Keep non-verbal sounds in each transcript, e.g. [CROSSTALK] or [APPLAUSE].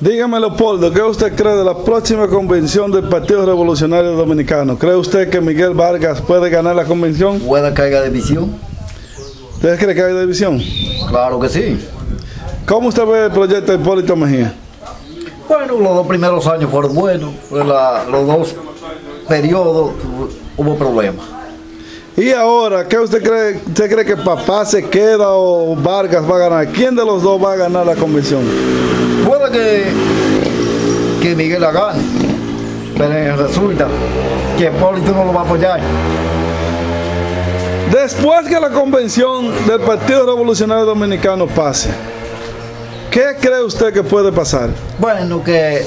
Dígame, Leopoldo, ¿qué usted cree de la próxima convención del Partido Revolucionario Dominicano? ¿Cree usted que Miguel Vargas puede ganar la convención? ¿Puede que haya división? ¿Usted cree que hay división? Claro que sí. ¿Cómo usted ve el proyecto de Hipólito Mejía? Bueno, los dos primeros años fueron buenos, la- los dos periodos hubo problemas. Y ahora, ¿qué usted cree? ¿Usted cree que papá se queda o Vargas va a ganar? ¿Quién de los dos va a ganar la convención? Puede que, que Miguel la gane, pero resulta que Hipólito no lo va a apoyar. Después que la convención del Partido Revolucionario Dominicano pase, ¿qué cree usted que puede pasar? Bueno, que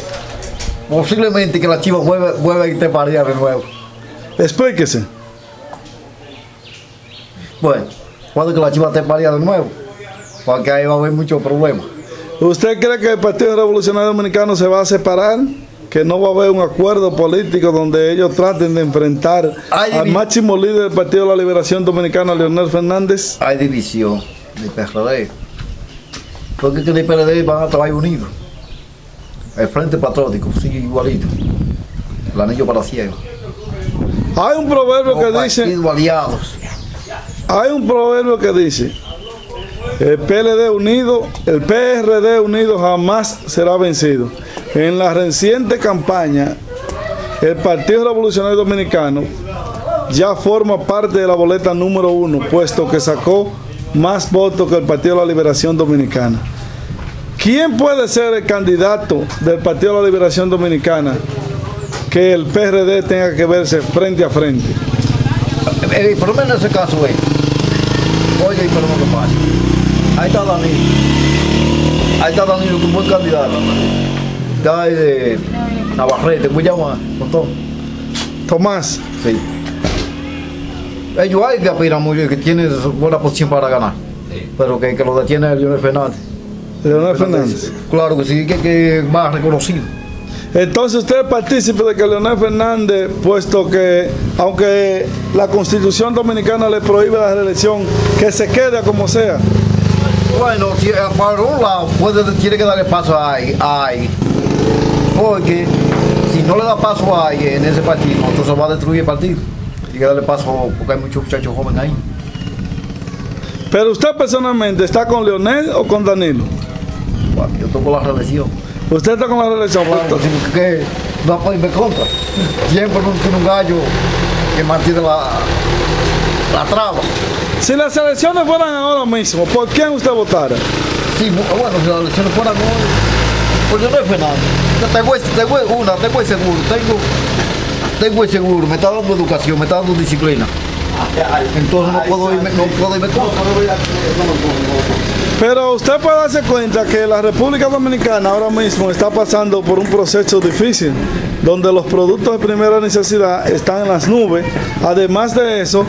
posiblemente que la Chiva vuelva, vuelva a interparear de nuevo. Explíquese. Bueno, puede que la Chiva interparear de nuevo, porque ahí va a haber muchos problemas. ¿Usted cree que el Partido Revolucionario Dominicano se va a separar? ¿Que no va a haber un acuerdo político donde ellos traten de enfrentar al máximo líder del Partido de la Liberación Dominicana, Leonel Fernández? Hay división del PRD. Porque que el PRD van a trabajar unidos. El Frente Patriótico sigue igualito. El anillo para ciego. Hay un proverbio Los que dice, aliados. hay un proverbio que dice, el PLD unido, el PRD unido jamás será vencido. En la reciente campaña, el Partido Revolucionario Dominicano ya forma parte de la boleta número uno, puesto que sacó más votos que el Partido de la Liberación Dominicana. ¿Quién puede ser el candidato del Partido de la Liberación Dominicana que el PRD tenga que verse frente a frente? Eh, por lo menos en ese caso es. Oye, pero no que pasa. Ahí está Danilo. Ahí está Danilo, un buen candidato. Ahí de Navarrete, ¿cómo llama? Montón. Tomás, Sí. Ellos hay que aspiran mucho, que tienen buena posición para ganar. Pero que, que lo detiene Leonel Fernández. Leonel Fernández. Claro que sí, que, que es más reconocido. Entonces usted es partícipe de que Leonel Fernández, puesto que aunque la constitución dominicana le prohíbe la reelección, que se quede como sea. Bueno, eh, para un lado, puede, tiene que darle paso a ahí, a ahí. Porque si no le da paso a ahí en ese partido, entonces va a destruir el partido. Tiene que darle paso porque hay muchos muchachos jóvenes ahí. Pero usted personalmente está con Leonel o con Danilo. Bueno, Yo toco la reelección. Usted está con la reelección. Claro, puesto- que, no puede irme contra. Siempre tiene un gallo que mantiene la, la traba. Si las elecciones fueran ahora mismo, ¿por quién usted votara? Sí, bu- bueno, si las elecciones fueran hoy, pues yo no es Fernando. Yo tengo, tengo una, tengo el seguro, tengo, tengo el seguro, me está dando educación, me está dando disciplina. Entonces no puedo irme, no puedo irme. Pero usted puede darse cuenta que la República Dominicana ahora mismo está pasando por un proceso difícil, donde los productos de primera necesidad están en las nubes. Además de eso,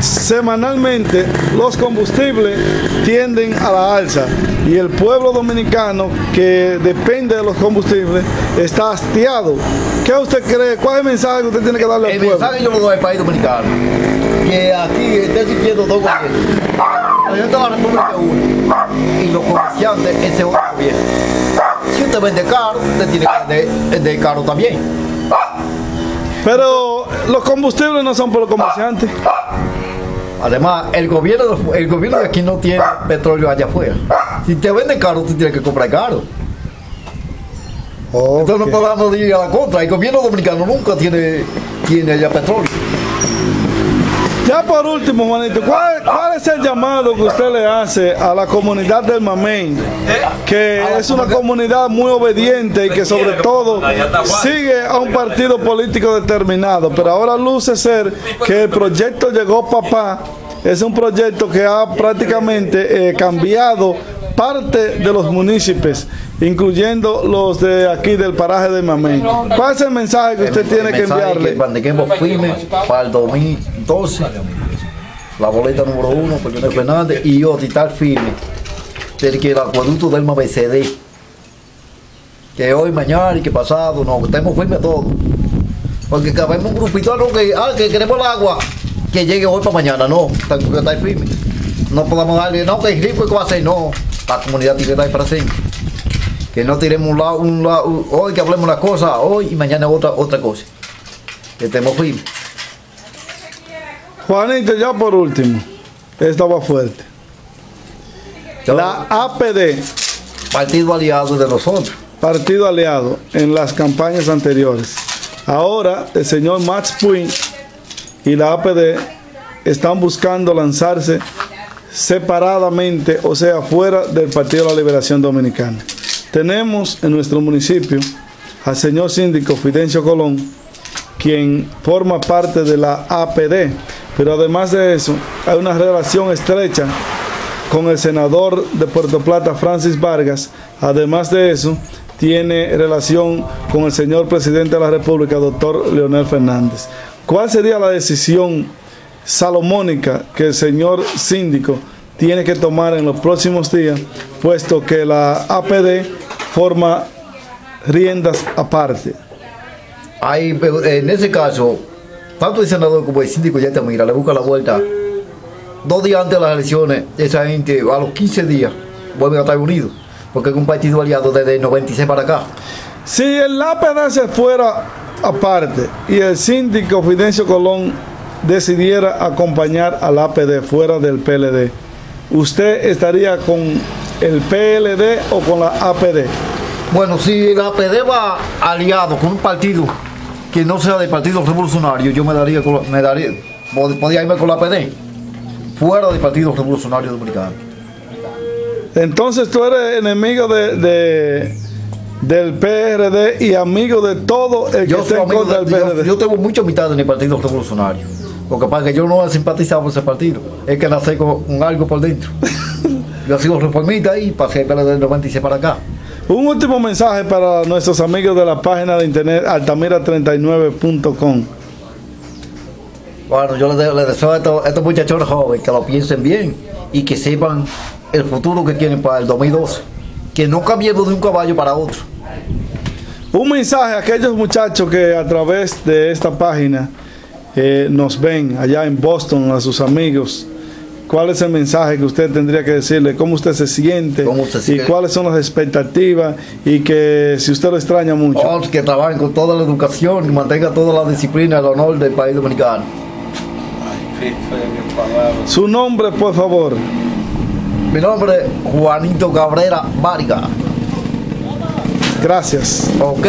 semanalmente los combustibles tienden a la alza y el pueblo dominicano que depende de los combustibles está hastiado. ¿Qué usted cree? ¿Cuál es el mensaje que usted tiene que darle al El pueblo? mensaje yo lo doy al país dominicano, que aquí está existiendo dos gobiernos. De la República es uno, y los comerciantes ese otro gobierno. Si usted vende caro, usted tiene que vender, vender caro también. Pero los combustibles no son por los comerciantes. Además, el gobierno, de- el gobierno de aquí no tiene petróleo allá afuera. Si te venden caro, tú tienes que comprar caro. Entonces no podemos ir a la contra. El gobierno dominicano nunca tiene, tiene allá petróleo. Ya por último, Juanito, ¿cuál, es el llamado que usted le hace a la comunidad del Mamey? Que es una comunidad muy obediente y que sobre todo sigue a un partido político determinado. Pero ahora luce ser que el proyecto Llegó Papá es un proyecto que ha prácticamente eh, cambiado parte de los municipios, incluyendo los de aquí del paraje de Mamey. ¿Cuál es el mensaje que usted tiene que enviarle? Que mantenemos firme para el 2012. La boleta número uno, Leonel Fernández, y yo estar firme del que el acueducto del MBCD. Que hoy, mañana y que pasado, no, que estemos firmes todos. Porque cabemos un grupito no, que, ah, que queremos el agua, que llegue hoy para mañana, no, tengo que estar firme. No podemos darle, no, que es rico y que va a hacer, no. La comunidad que estar para siempre. Que no tiremos un lado, un lado, hoy que hablemos una cosa, hoy y mañana otra, otra cosa. Que estemos firmes. Juanito, ya por último, esta va fuerte. La APD, Partido aliado de nosotros. partido aliado en las campañas anteriores. Ahora el señor Max Puig y la APD están buscando lanzarse separadamente, o sea, fuera del Partido de la Liberación Dominicana. Tenemos en nuestro municipio al señor síndico Fidencio Colón, quien forma parte de la APD, pero además de eso, hay una relación estrecha con el senador de Puerto Plata, Francis Vargas. Además de eso, tiene relación con el señor presidente de la República, doctor Leonel Fernández. ¿Cuál sería la decisión salomónica que el señor síndico tiene que tomar en los próximos días, puesto que la APD forma riendas aparte? Hay, en ese caso, tanto el senador como el síndico ya te mira, le busca la vuelta. Dos días antes de las elecciones, esa gente a los 15 días vuelven a estar unidos, porque es un partido aliado desde el 96 para acá. Si el APD se fuera aparte y el síndico Fidencio Colón decidiera acompañar al APD fuera del PLD, ¿usted estaría con el PLD o con la APD? Bueno, si la APD va aliado con un partido que no sea del Partido Revolucionario, yo me daría, me daría, podía irme con la APD, fuera del Partido Revolucionario Dominicano. Entonces tú eres enemigo de, de- del PRD y amigo de todo el que esté en contra de- del yo, PRD. yo tengo mucha amistad en el Partido Revolucionario. Lo que pasa es que yo no he simpatizado por ese partido. Es que nací con, con algo por dentro. [LAUGHS] yo sigo reformista y pasé el PLD del 96 para acá. Un último mensaje para nuestros amigos de la página de internet altamira39.com. Bueno, yo les, les deseo a estos, a estos muchachones jóvenes que lo piensen bien y que sepan el futuro que quieren para el 2012. Que no cambiemos de un caballo para otro. Un mensaje a aquellos muchachos que a través de esta página eh, nos ven allá en Boston, a sus amigos. ¿Cuál es el mensaje que usted tendría que decirle? ¿Cómo usted se siente? ¿Cómo se ¿Y cuáles son las expectativas? Y que si usted lo extraña mucho. Oh, que trabajen con toda la educación y mantengan toda la disciplina y el honor del país dominicano. Su nombre, por favor. Mi nombre es Juanito Cabrera Vargas. Gracias. ¿Ok?